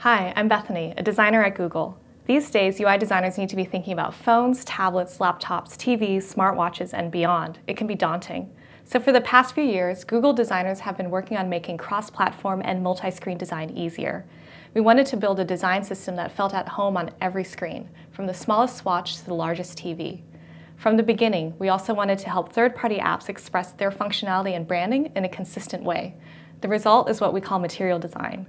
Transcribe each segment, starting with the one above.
Hi, I'm Bethany, a designer at Google. These days, UI designers need to be thinking about phones, tablets, laptops, TVs, smartwatches, and beyond. It can be daunting. So for the past few years, Google designers have been working on making cross-platform and multi-screen design easier. We wanted to build a design system that felt at home on every screen, from the smallest swatch to the largest TV. From the beginning, we also wanted to help third-party apps express their functionality and branding in a consistent way. The result is what we call material design.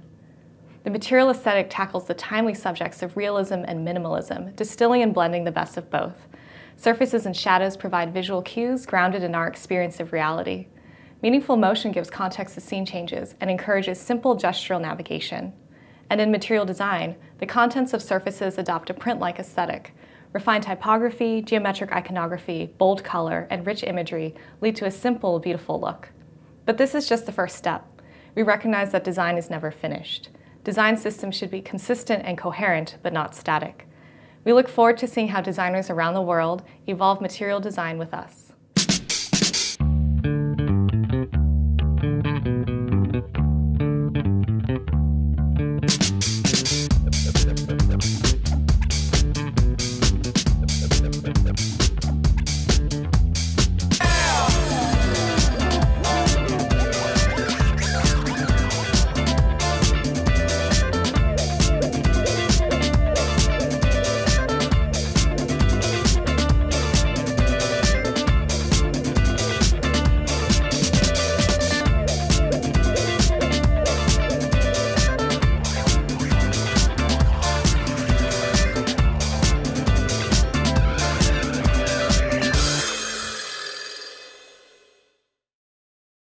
The material aesthetic tackles the timely subjects of realism and minimalism, distilling and blending the best of both. Surfaces and shadows provide visual cues grounded in our experience of reality. Meaningful motion gives context to scene changes and encourages simple gestural navigation. And in material design, the contents of surfaces adopt a print-like aesthetic. Refined typography, geometric iconography, bold color, and rich imagery lead to a simple, beautiful look. But this is just the first step. We recognize that design is never finished design systems should be consistent and coherent, but not static. We look forward to seeing how designers around the world evolve material design with us.